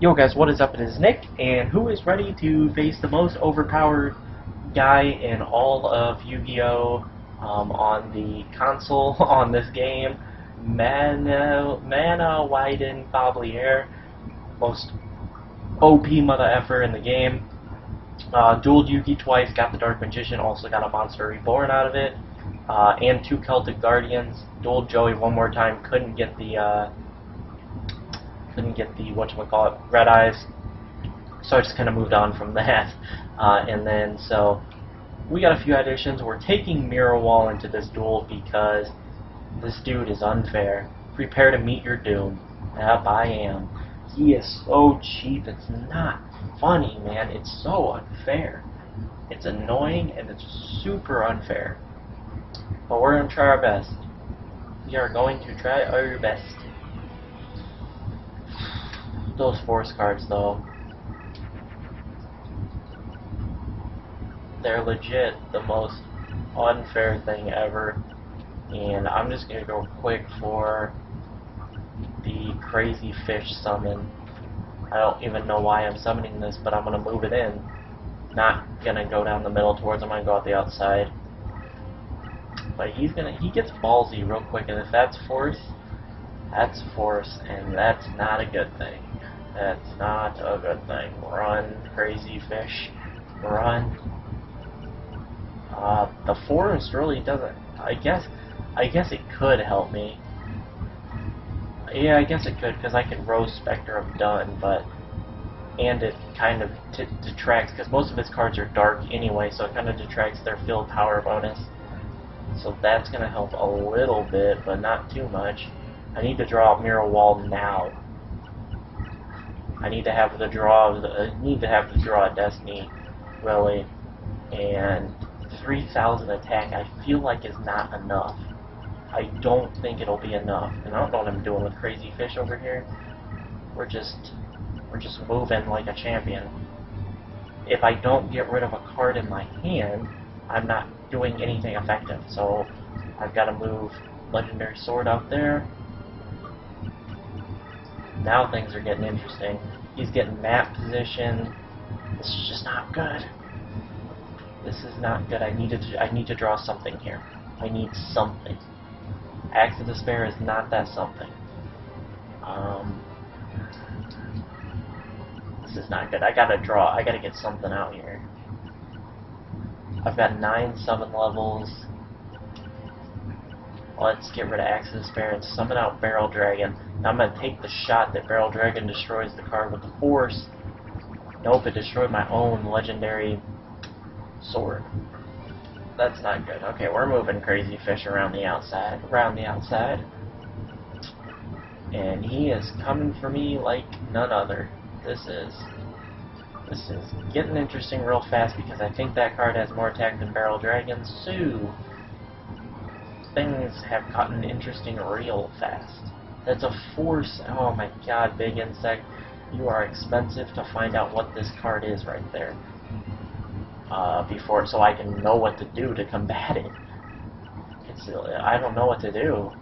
Yo guys, what is up? It is Nick, and who is ready to face the most overpowered guy in all of Yu-Gi-Oh! Um, on the console on this game? Mana, Manawyddan Fab Llyr, most OP mother effer in the game. Uh, dueled Yugi twice, got the Dark Magician, also got a Monster Reborn out of it, uh, and two Celtic Guardians. Dueled Joey one more time, couldn't get the uh, couldn't get the whatchamacallit, red eyes. So I just kind of moved on from that. Uh, and then, so, we got a few additions. We're taking Mirror Wall into this duel because this dude is unfair. Prepare to meet your doom. Yep, I am. He is so cheap, it's not funny, man. It's so unfair. It's annoying and it's super unfair. But we're going to try our best. We are going to try our best those force cards though. They're legit the most unfair thing ever. And I'm just gonna go quick for the crazy fish summon. I don't even know why I'm summoning this, but I'm gonna move it in. Not gonna go down the middle towards him, I'm gonna go out the outside. But he's gonna he gets ballsy real quick and if that's force, that's force and that's not a good thing. That's not a good thing. Run, crazy fish. Run. Uh, the forest really doesn't... I guess... I guess it could help me. Yeah, I guess it could, because I can Rose of Dunn, but... And it kind of detracts, because most of his cards are dark anyway, so it kind of detracts their field power bonus. So that's going to help a little bit, but not too much. I need to draw a Mirror Wall now. I need to have the draw of the, I need to have the draw of Destiny, really, and 3,000 attack I feel like is not enough. I don't think it'll be enough, and I don't know what I'm doing with Crazy Fish over here. We're just, we're just moving like a champion. If I don't get rid of a card in my hand, I'm not doing anything effective, so I've got to move Legendary Sword out there, now things are getting interesting. He's getting map position. This is just not good. This is not good. I need to I need to draw something here. I need something. Axe of Despair is not that something. Um, this is not good. I gotta draw. I gotta get something out here. I've got nine summon levels. Let's get rid of Axe of Despair and summon out Barrel Dragon. Now I'm going to take the shot that Barrel Dragon destroys the card with the Force. Nope, it destroyed my own legendary sword. That's not good. Okay, we're moving Crazy Fish around the outside. Around the outside. And he is coming for me like none other. This is... This is getting interesting real fast because I think that card has more attack than Barrel Dragon. So, things have gotten interesting real fast. That's a force. Oh my god, big insect. You are expensive to find out what this card is right there. Uh, before, so I can know what to do to combat it. It's, I don't know what to do.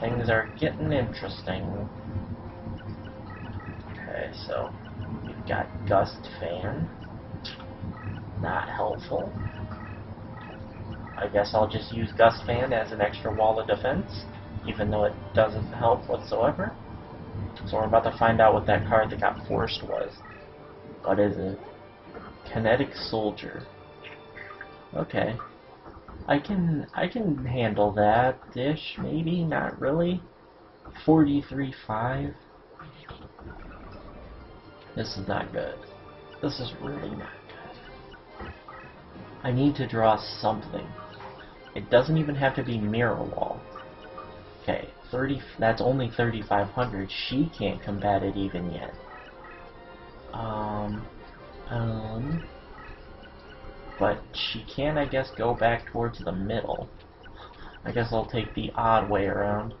Things are getting interesting. Okay, so we've got Gust Fan. Not helpful. I guess I'll just use Gust Fan as an extra wall of defense, even though it doesn't help whatsoever. So we're about to find out what that card that got forced was. What is it? Kinetic Soldier. Okay. I can I can handle that dish, maybe, not really. 43.5. This is not good. This is really not good. I need to draw something. It doesn't even have to be Mirror Wall. Okay, 30. That's only 3,500. She can't combat it even yet. Um, um, but she can, I guess, go back towards the middle. I guess I'll take the odd way around.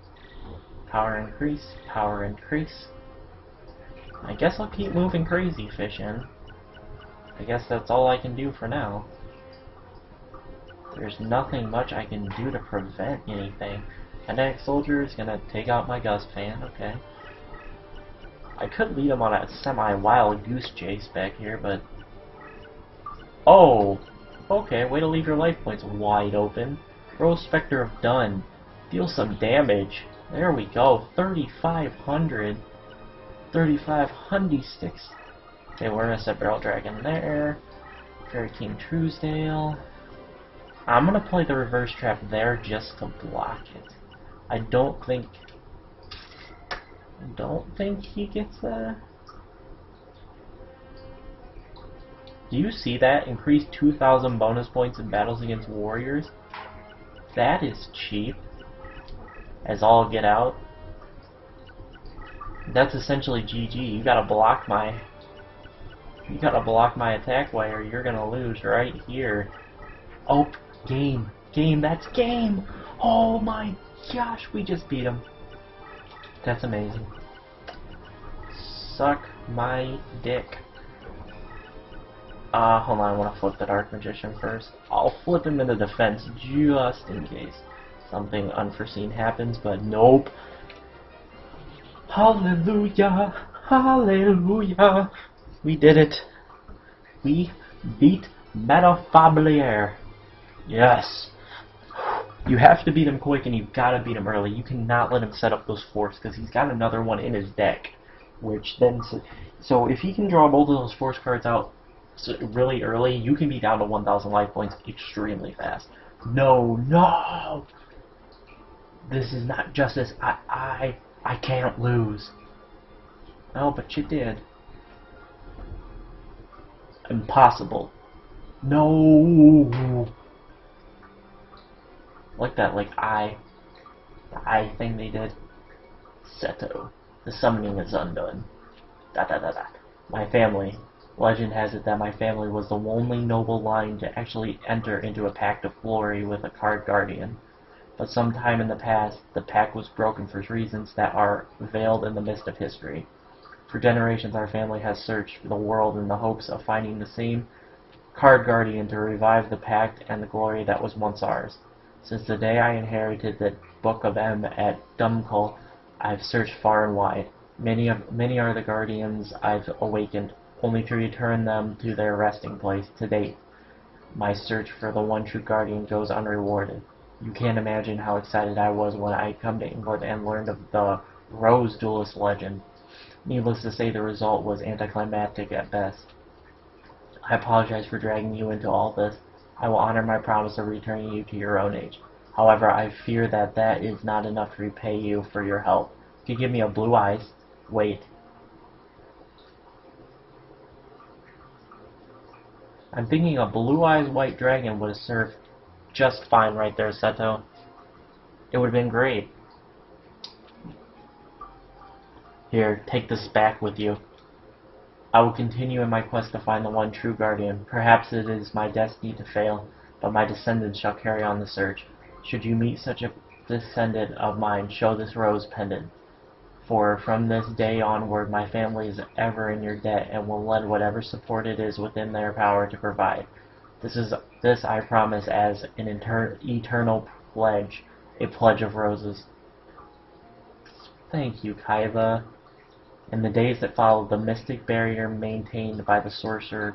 Power increase, power increase. I guess I'll keep moving Crazy Fish in. I guess that's all I can do for now. There's nothing much I can do to prevent anything. Kinetic Soldier is gonna take out my Gust Fan, okay. I could lead him on a semi-wild goose chase back here, but... Oh! Okay, way to leave your life points wide open. Rose Spectre of Dunn. Deal some damage. There we go. 3,500. 35 Hundy sticks. Okay, we're gonna set Barrel Dragon there. Fairy King Truesdale. I'm gonna play the reverse trap there just to block it. I don't think I don't think he gets that. Do you see that? Increase 2,000 bonus points in battles against warriors? That is cheap. As all get out. That's essentially GG. You gotta block my... You gotta block my attack wire. You're gonna lose right here. Oh, game. Game. That's game! Oh my gosh, we just beat him. That's amazing. Suck my dick. Uh, hold on, I want to flip the Dark Magician first. I'll flip him into defense just in case something unforeseen happens, but nope. Hallelujah! Hallelujah! We did it! We beat Metafablier! Yes! You have to beat him quick and you've got to beat him early. You cannot let him set up those force because he's got another one in his deck. Which then, so if he can draw both of those force cards out really early, you can be down to 1,000 life points extremely fast. No, no! This is not justice. I, I, I can't lose. Oh, but you did. Impossible. No! Like that, like I, the I thing they did. Seto. The summoning is undone. Da da da da. My family. Legend has it that my family was the only noble line to actually enter into a pact of glory with a card guardian. But sometime in the past, the pact was broken for reasons that are veiled in the mist of history. For generations, our family has searched the world in the hopes of finding the same card guardian to revive the pact and the glory that was once ours. Since the day I inherited the Book of M at Dumkul, I've searched far and wide. Many of many are the guardians I've awakened, only to return them to their resting place. To date, my search for the one true guardian goes unrewarded. You can't imagine how excited I was when I come to England and learned of the Rose Duelist legend. Needless to say, the result was anticlimactic at best. I apologize for dragging you into all this. I will honor my promise of returning you to your own age. However, I fear that that is not enough to repay you for your help. If you give me a blue eyes, wait. I'm thinking a blue eyes white dragon would have served just fine right there, Seto. It would have been great. Here, take this back with you. I will continue in my quest to find the one true guardian. Perhaps it is my destiny to fail, but my descendants shall carry on the search. Should you meet such a descendant of mine, show this rose pendant. For from this day onward, my family is ever in your debt and will lend whatever support it is within their power to provide. This is this I promise as an eternal pledge, a pledge of roses. Thank you, Kaiba. In the days that followed, the mystic barrier maintained by the sorcery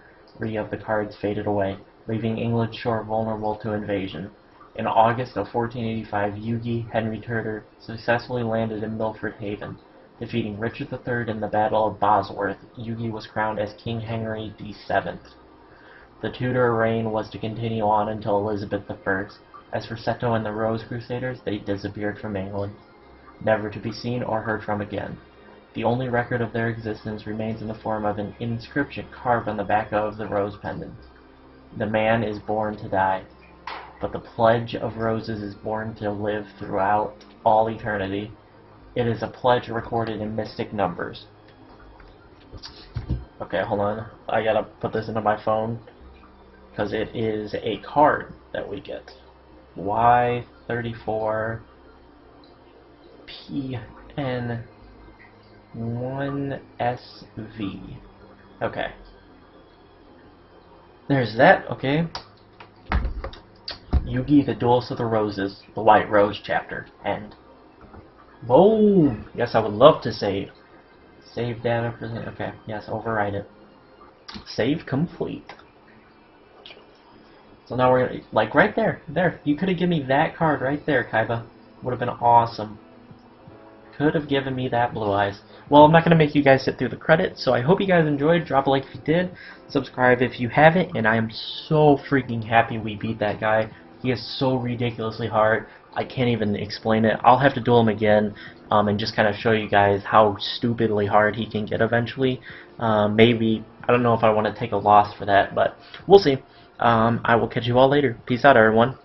of the cards faded away, leaving England's shore vulnerable to invasion. In August of 1485, Yugi Henry Tudor successfully landed in Milford Haven. Defeating Richard III in the Battle of Bosworth, Yugi was crowned as King Henry VII. The Tudor reign was to continue on until Elizabeth I. As for Seto and the Rose Crusaders, they disappeared from England, never to be seen or heard from again. The only record of their existence remains in the form of an inscription carved on the back of the rose pendant. The man is born to die, but the pledge of roses is born to live throughout all eternity. It is a pledge recorded in mystic numbers. Okay, hold on. I gotta put this into my phone because it is a card that we get. Y34 PN 1SV. Okay. There's that, okay. Yugi the Duelist of the Roses, the White Rose chapter, and boom! Yes, I would love to save. Save data the... Okay, yes, override it. Save complete. So now we're like right there, there. You could have given me that card right there, Kaiba. Would have been awesome. Could have given me that blue eyes. Well, I'm not gonna make you guys sit through the credits, so I hope you guys enjoyed. Drop a like if you did, subscribe if you haven't, and I am so freaking happy we beat that guy. He is so ridiculously hard. I can't even explain it. I'll have to duel him again um, and just kind of show you guys how stupidly hard he can get eventually. Um, maybe, I don't know if I want to take a loss for that, but we'll see. Um, I will catch you all later. Peace out, everyone.